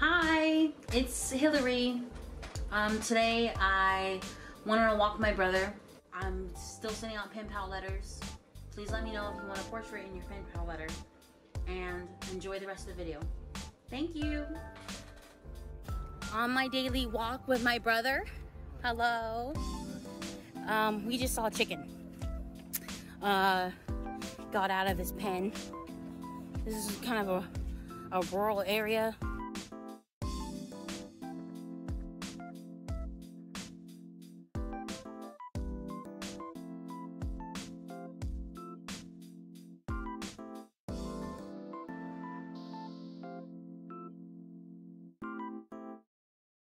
Hi, it's Hilary. Um, today I went on a walk with my brother. I'm still sending out pen pal letters. Please let me know if you want a portrait in your pen pal letter. And enjoy the rest of the video. Thank you. On my daily walk with my brother. Hello. Um, we just saw a chicken. Uh, got out of his pen. This is kind of a, a rural area